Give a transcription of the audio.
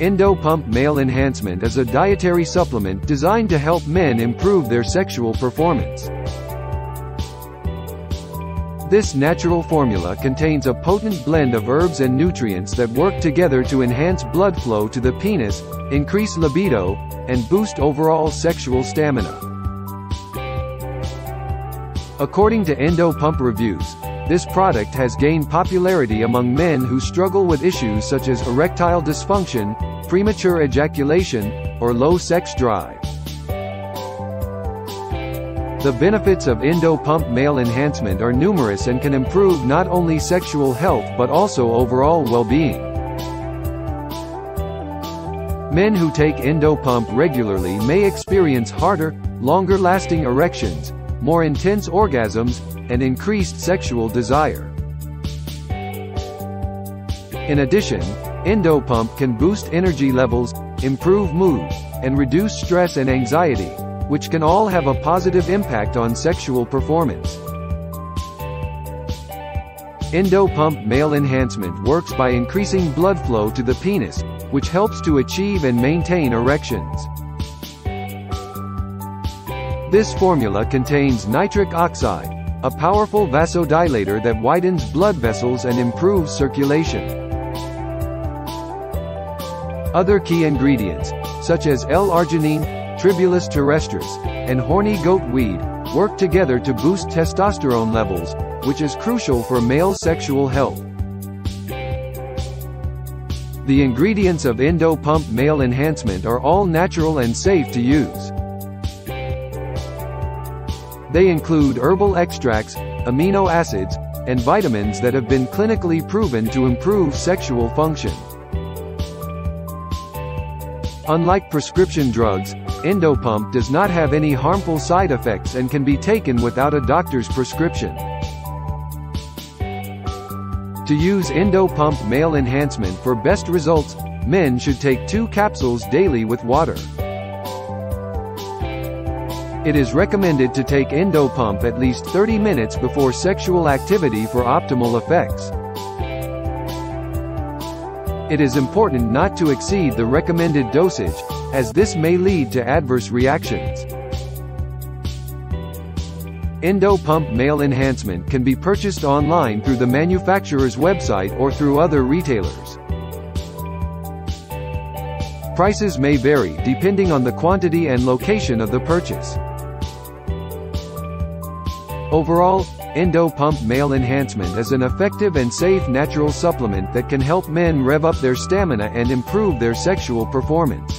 Endopump Male Enhancement is a dietary supplement designed to help men improve their sexual performance. This natural formula contains a potent blend of herbs and nutrients that work together to enhance blood flow to the penis, increase libido, and boost overall sexual stamina. According to Endopump Reviews, this product has gained popularity among men who struggle with issues such as erectile dysfunction, premature ejaculation, or low sex drive. The benefits of Endopump male enhancement are numerous and can improve not only sexual health but also overall well-being. Men who take Endopump regularly may experience harder, longer-lasting erections, more intense orgasms, and increased sexual desire. In addition, Endopump can boost energy levels, improve mood, and reduce stress and anxiety, which can all have a positive impact on sexual performance. Endopump male enhancement works by increasing blood flow to the penis, which helps to achieve and maintain erections. This formula contains nitric oxide, a powerful vasodilator that widens blood vessels and improves circulation. Other key ingredients, such as L-arginine, Tribulus terrestris, and horny goat weed, work together to boost testosterone levels, which is crucial for male sexual health. The ingredients of Endopump male enhancement are all natural and safe to use. They include herbal extracts, amino acids, and vitamins that have been clinically proven to improve sexual function. Unlike prescription drugs, Endopump does not have any harmful side effects and can be taken without a doctor's prescription. To use Endopump male enhancement for best results, men should take two capsules daily with water. It is recommended to take Endopump at least 30 minutes before sexual activity for optimal effects. It is important not to exceed the recommended dosage, as this may lead to adverse reactions. Endopump male enhancement can be purchased online through the manufacturer's website or through other retailers. Prices may vary depending on the quantity and location of the purchase. Overall, Endopump Male Enhancement is an effective and safe natural supplement that can help men rev up their stamina and improve their sexual performance.